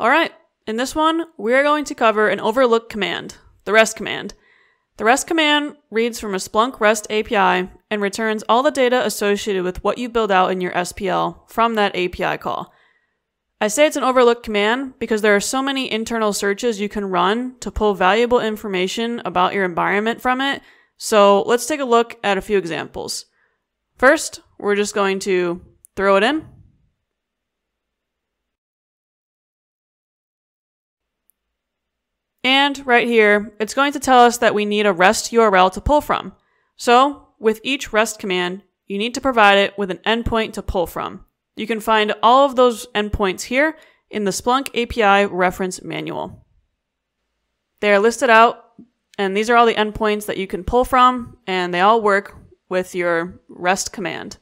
Alright, in this one, we are going to cover an overlook command, the REST command. The REST command reads from a Splunk REST API and returns all the data associated with what you build out in your SPL from that API call. I say it's an overlook command because there are so many internal searches you can run to pull valuable information about your environment from it. So let's take a look at a few examples. First, we're just going to throw it in. And right here, it's going to tell us that we need a REST URL to pull from. So with each REST command, you need to provide it with an endpoint to pull from. You can find all of those endpoints here in the Splunk API reference manual. They are listed out, and these are all the endpoints that you can pull from, and they all work with your REST command.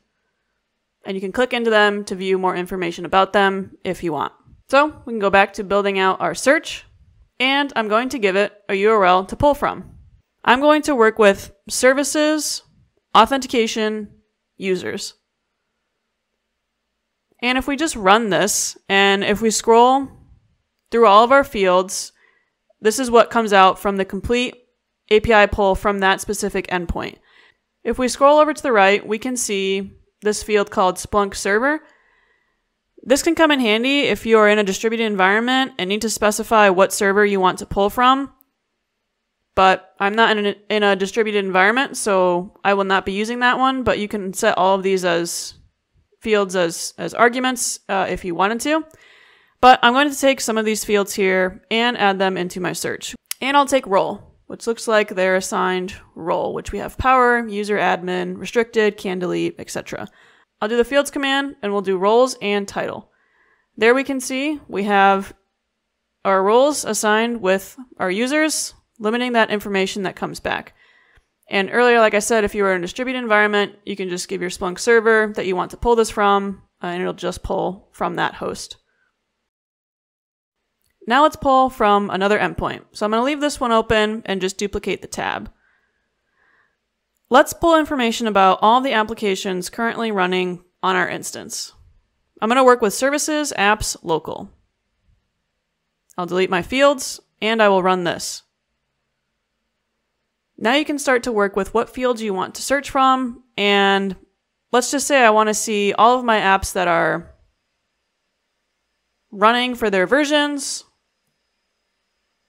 And you can click into them to view more information about them if you want. So we can go back to building out our search and I'm going to give it a URL to pull from. I'm going to work with services, authentication, users. And if we just run this, and if we scroll through all of our fields, this is what comes out from the complete API pull from that specific endpoint. If we scroll over to the right, we can see this field called Splunk Server, this can come in handy if you are in a distributed environment and need to specify what server you want to pull from. But I'm not in a, in a distributed environment, so I will not be using that one. But you can set all of these as fields as, as arguments uh, if you wanted to. But I'm going to take some of these fields here and add them into my search. And I'll take role, which looks like they're assigned role, which we have power, user admin, restricted, can delete, etc. I'll do the fields command and we'll do roles and title. There we can see we have our roles assigned with our users, limiting that information that comes back. And earlier, like I said, if you were in a distributed environment, you can just give your Splunk server that you want to pull this from, uh, and it'll just pull from that host. Now let's pull from another endpoint. So I'm going to leave this one open and just duplicate the tab. Let's pull information about all the applications currently running on our instance. I'm going to work with services, apps, local. I'll delete my fields and I will run this. Now you can start to work with what fields you want to search from and let's just say I want to see all of my apps that are running for their versions,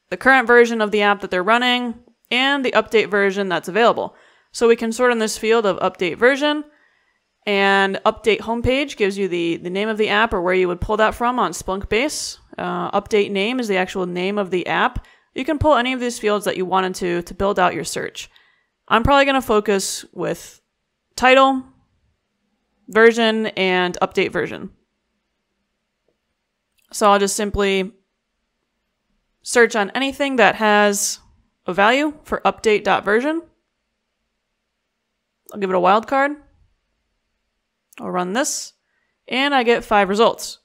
the current version of the app that they're running, and the update version that's available. So we can sort in this field of update version and update homepage gives you the, the name of the app or where you would pull that from on Splunkbase. Uh, update name is the actual name of the app. You can pull any of these fields that you wanted to to build out your search. I'm probably going to focus with title, version, and update version. So I'll just simply search on anything that has a value for update.version. I'll give it a wildcard. I'll run this, and I get five results.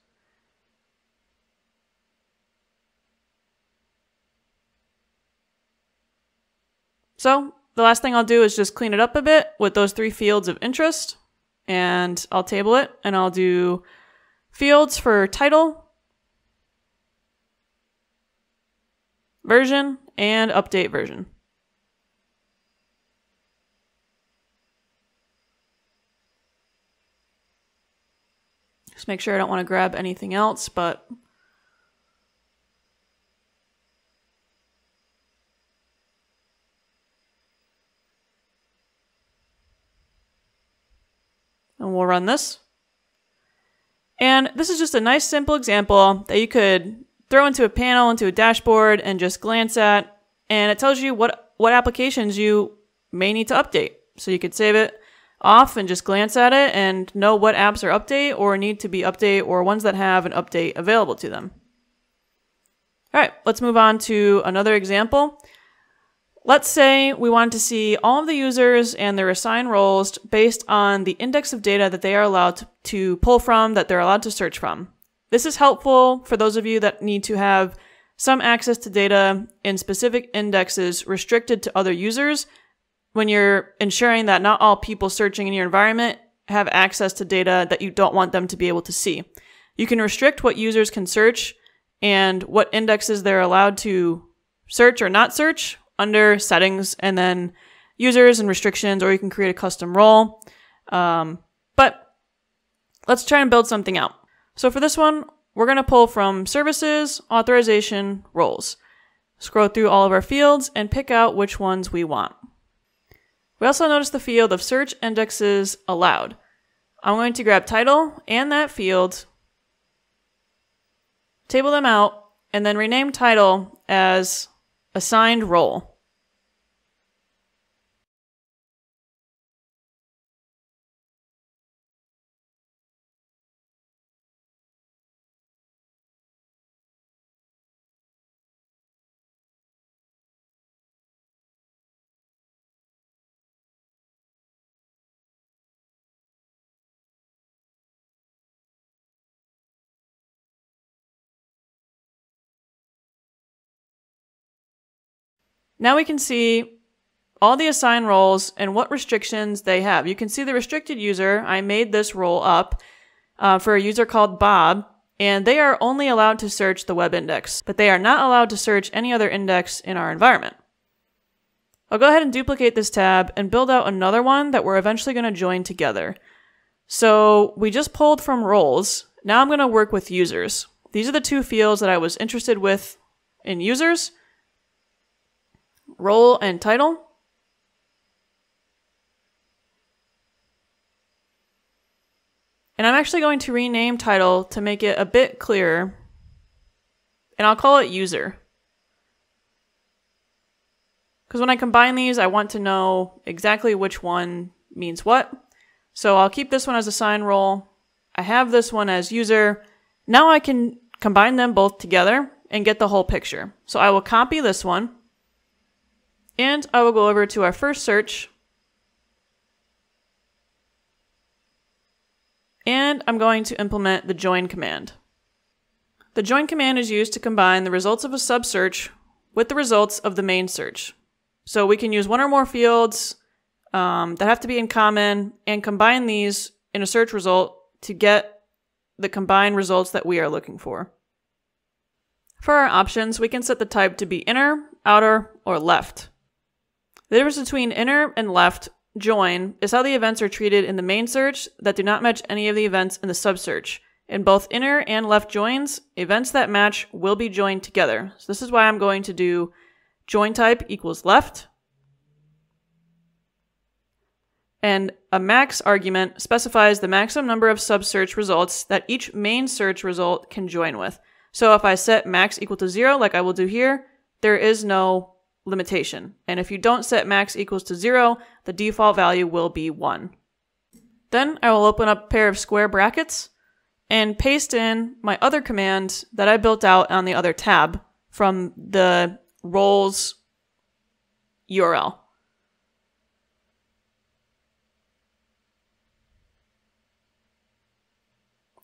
So the last thing I'll do is just clean it up a bit with those three fields of interest, and I'll table it, and I'll do fields for title, version, and update version. Just make sure I don't want to grab anything else, but and we'll run this. And this is just a nice simple example that you could throw into a panel, into a dashboard, and just glance at. And it tells you what, what applications you may need to update. So you could save it off and just glance at it and know what apps are update or need to be update or ones that have an update available to them. All right, let's move on to another example. Let's say we want to see all of the users and their assigned roles based on the index of data that they are allowed to, pull from, that they're allowed to search from. This is helpful for those of you that need to have some access to data in specific indexes restricted to other users when you're ensuring that not all people searching in your environment have access to data that you don't want them to be able to see. You can restrict what users can search and what indexes they're allowed to search or not search under settings and then users and restrictions, or you can create a custom role. Um, but let's try and build something out. So for this one, we're going to pull from services, authorization, roles. Scroll through all of our fields and pick out which ones we want. We also notice the field of search indexes allowed. I'm going to grab title and that field, table them out, and then rename title as assigned role. Now we can see all the assigned roles and what restrictions they have. You can see the restricted user. I made this role up uh, for a user called Bob, and they are only allowed to search the web index, but they are not allowed to search any other index in our environment. I'll go ahead and duplicate this tab and build out another one that we're eventually going to join together. So we just pulled from roles. Now I'm going to work with users. These are the two fields that I was interested with in users role and title. And I'm actually going to rename title to make it a bit clearer. And I'll call it user. Because when I combine these, I want to know exactly which one means what. So I'll keep this one as assigned role. I have this one as user. Now I can combine them both together and get the whole picture. So I will copy this one and I will go over to our first search. And I'm going to implement the join command. The join command is used to combine the results of a sub-search with the results of the main search. So we can use one or more fields um, that have to be in common and combine these in a search result to get the combined results that we are looking for. For our options, we can set the type to be inner, outer, or left. The difference between inner and left join is how the events are treated in the main search that do not match any of the events in the sub-search. In both inner and left joins, events that match will be joined together. So this is why I'm going to do join type equals left. And a max argument specifies the maximum number of sub-search results that each main search result can join with. So if I set max equal to zero, like I will do here, there is no limitation. And if you don't set max equals to zero, the default value will be one. Then I will open up a pair of square brackets and paste in my other command that I built out on the other tab from the roles URL.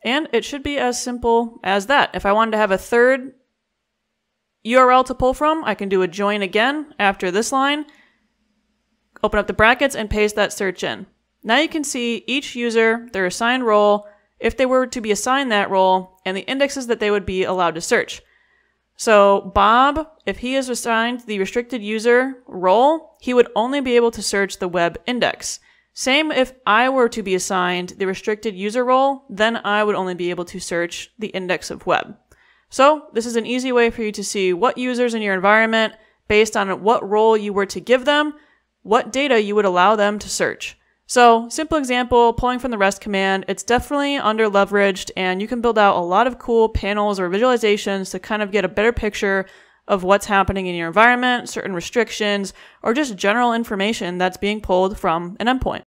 And it should be as simple as that. If I wanted to have a third URL to pull from, I can do a join again after this line, open up the brackets and paste that search in. Now you can see each user, their assigned role, if they were to be assigned that role, and the indexes that they would be allowed to search. So Bob, if he is assigned the restricted user role, he would only be able to search the web index. Same if I were to be assigned the restricted user role, then I would only be able to search the index of web. So this is an easy way for you to see what users in your environment, based on what role you were to give them, what data you would allow them to search. So simple example, pulling from the REST command, it's definitely under leveraged and you can build out a lot of cool panels or visualizations to kind of get a better picture of what's happening in your environment, certain restrictions, or just general information that's being pulled from an endpoint.